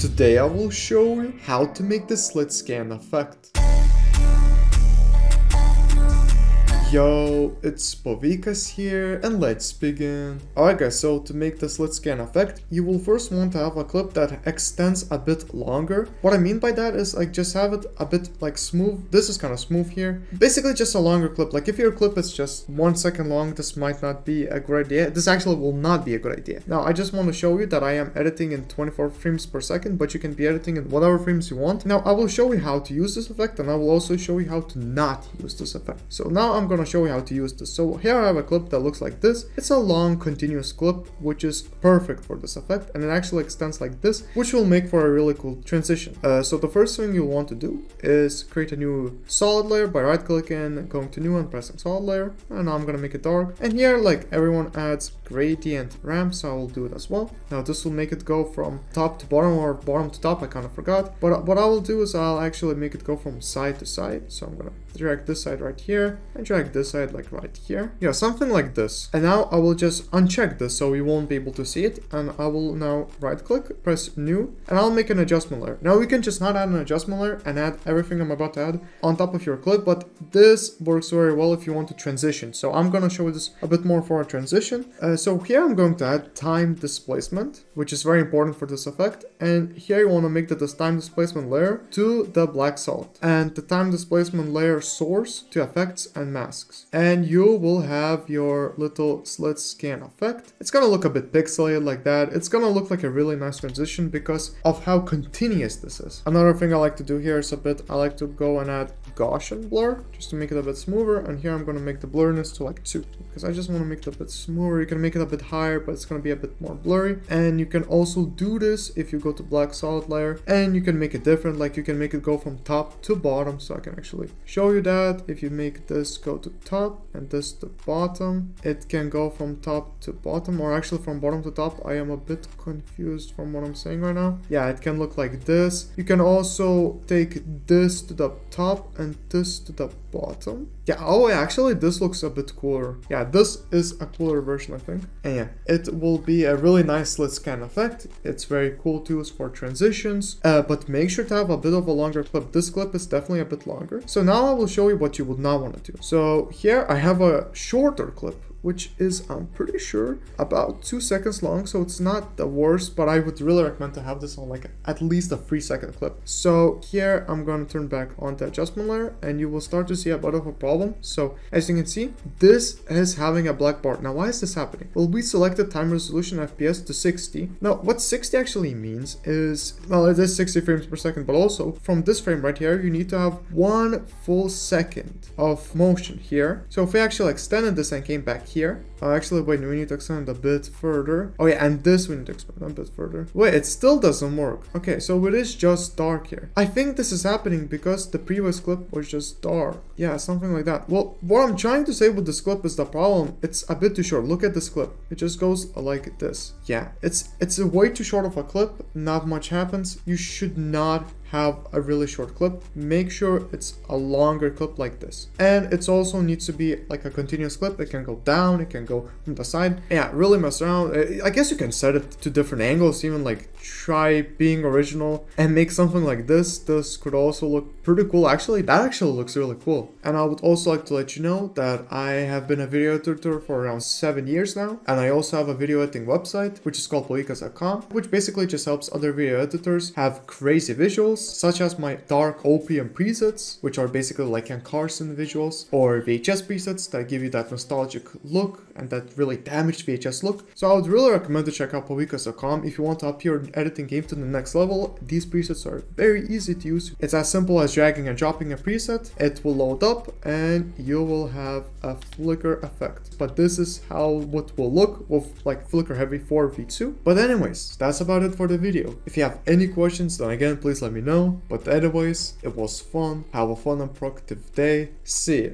Today I will show you how to make the slit scan effect. Yo, it's Povikas here and let's begin. Alright guys, so to make the slit scan effect, you will first want to have a clip that extends a bit longer. What I mean by that is like just have it a bit like smooth. This is kind of smooth here. Basically just a longer clip. Like if your clip is just one second long, this might not be a good idea. This actually will not be a good idea. Now I just want to show you that I am editing in 24 frames per second, but you can be editing in whatever frames you want. Now I will show you how to use this effect and I will also show you how to not use this effect. So now I'm going to show you how to use this. So here I have a clip that looks like this. It's a long continuous clip, which is perfect for this effect. And it actually extends like this, which will make for a really cool transition. Uh, so the first thing you'll want to do is create a new solid layer by right clicking, going to new and pressing solid layer. And now I'm going to make it dark. And here, like everyone adds gradient ramp, so I will do it as well. Now this will make it go from top to bottom or bottom to top, I kind of forgot. But what I will do is I'll actually make it go from side to side. So I'm going to drag this side right here and drag this side like right here. Yeah, something like this. And now I will just uncheck this so you won't be able to see it. And I will now right click, press new, and I'll make an adjustment layer. Now we can just not add an adjustment layer and add everything I'm about to add on top of your clip, but this works very well if you want to transition. So I'm going to show this a bit more for a transition. Uh, so here I'm going to add time displacement, which is very important for this effect. And here you want to make the time displacement layer to the black solid. And the time displacement layer source to effects and masks. And you will have your little slit scan effect. It's gonna look a bit pixelated like that. It's gonna look like a really nice transition because of how continuous this is. Another thing I like to do here is a bit, I like to go and add Gaussian blur just to make it a bit smoother. And here I'm gonna make the blurriness to like two because I just want to make it a bit smoother. You can make it a bit higher, but it's gonna be a bit more blurry. And you can also do this if you go to black solid layer and you can make it different. Like you can make it go from top to bottom. So I can actually show you that if you make this go to top and this to bottom, it can go from top to bottom or actually from bottom to top. I am a bit confused from what I'm saying right now. Yeah, it can look like this. You can also take this to the top and this to the bottom. Yeah, oh, actually, this looks a bit cooler. Yeah, this is a cooler version, I think. And yeah, it will be a really nice slit scan effect. It's very cool to use for transitions, uh, but make sure to have a bit of a longer clip. This clip is definitely a bit longer. So now I will show you what you would not want to do. So here I have a shorter clip which is, I'm pretty sure, about two seconds long. So it's not the worst, but I would really recommend to have this on like at least a three second clip. So here I'm going to turn back on the adjustment layer and you will start to see a bit of a problem. So as you can see, this is having a black bar. Now, why is this happening? Well, we selected time resolution FPS to 60. Now, what 60 actually means is, well, it is 60 frames per second, but also from this frame right here, you need to have one full second of motion here. So if we actually extended this and came back here. Oh, actually, wait, we need to extend a bit further. Oh yeah, and this we need to expand a bit further. Wait, it still doesn't work. Okay, so it is just dark here. I think this is happening because the previous clip was just dark. Yeah, something like that. Well, what I'm trying to say with this clip is the problem. It's a bit too short. Look at this clip. It just goes like this. Yeah, it's it's a way too short of a clip. Not much happens. You should not have a really short clip make sure it's a longer clip like this and it also needs to be like a continuous clip it can go down it can go from the side. Yeah. Really mess around. I guess you can set it to different angles even like try being original and make something like this. This could also look pretty cool. Actually that actually looks really cool. And i would also like to let you know that i have been a video editor for around seven years now. And i also have a video editing website which is called povikas.com which basically just helps other video editors have crazy visuals such as my dark opium presets, which are basically like Ken Carson visuals, or VHS presets that give you that nostalgic look and that really damaged VHS look. So I would really recommend to check out povikas.com if you want to up your editing game to the next level. These presets are very easy to use. It's as simple as dragging and dropping a preset. It will load up and you will have a flicker effect. But this is how what will look with like flicker heavy 4v2. But anyways, that's about it for the video. If you have any questions, then again, please let me know. But otherwise, it was fun. Have a fun and productive day. See ya.